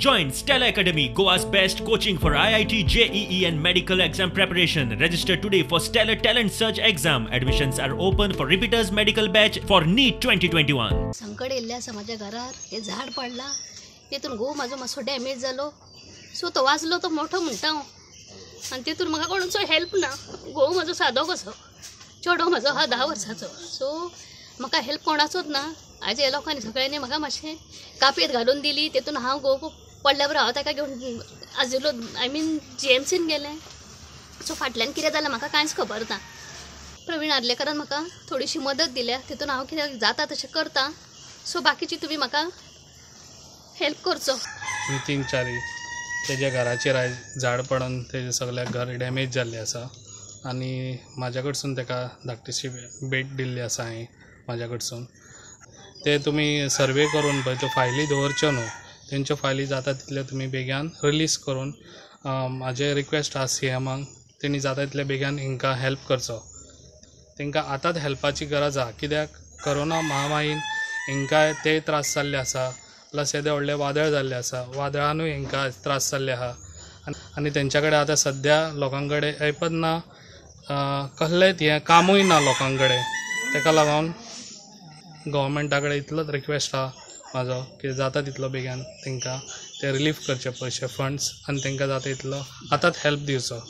Join Stella Academy, Goa's best coaching for IIT, JEE, and medical exam preparation. Register today for Stellar Talent Search exam. Admissions are open for repeaters medical batch for NEET 2021. संकट येयल्लें आसा म्हाज्या घरार हे झाड पडला तेतून गो म्हाजो मातसो damage जालो सो तो वाचलो तो मोठो म्हणटा हांव आनी तेतून म्हाका कोणाचो हेल्प ना घोव म्हाजो सादो कसो चेडो म्हाजो आहा धा वर्साचो सो म्हाका हेल्प कोणाचोच ना आज हे लोकांनी सगळ्यांनी म्हाका मातशें कापयत घालून दिली तेतून हांव घोव पडल्या हांव ताका घेवन आजिलो आय मीन जी एम सीन गेलें. सो फाटल्यान कितें जालें म्हाका कांयच खबर ना. प्रवीण आर्लेकरान म्हाका थोडीशी मदत दिल्या. तितून हांव कितें जाता तशें करतां. सो बाकीची तुमी म्हाका हेल्प करचो. नितीन चारी तेज्या घराचेर आयज झाड पडून तेजें सगळ्या घर डॅमेज जाल्लें आसा. आनी म्हाज्या कडसून ताका धाकटीशी भेट दिल्ली आसा हांवें म्हाज्या कडसून ते तुमी सर्वे करून पळय त्यो फायली दवरच्यो न्हू. तेंच्यो फायली जाता तितल्यो तुमी बेगीन रिलीज करून म्हाजें रिक्वेस्ट आसा सी एमाक तेणी जाता तितले बेगीन हिंकां हेल्प करचो. तेंकां आतांच हेल्पाची गरज आसा कित्याक करोना महामारीन हिंकां ते त्रास जाल्ले आसा. प्लस येदे व्हडले वादळ जाल्ले आसा. वादळानूय हिंकां त्रास जाल्ले आहा. आनी- तेंच्या कडेन आतां सद्या लोकां कडेन ऐपत ना अं, कसलेंच हें कामूय ना लोकां कडेन ताका लागून गव्हर्मेंटा कडेन इतलोच रिक्वेस्ट आहा म्हाजो की जाता तितलो बेगीन तांकां ते रिलीफ करचे पयशे फंड्स आनी तांकां जाता तितलो आतांच हेल्प दिवचो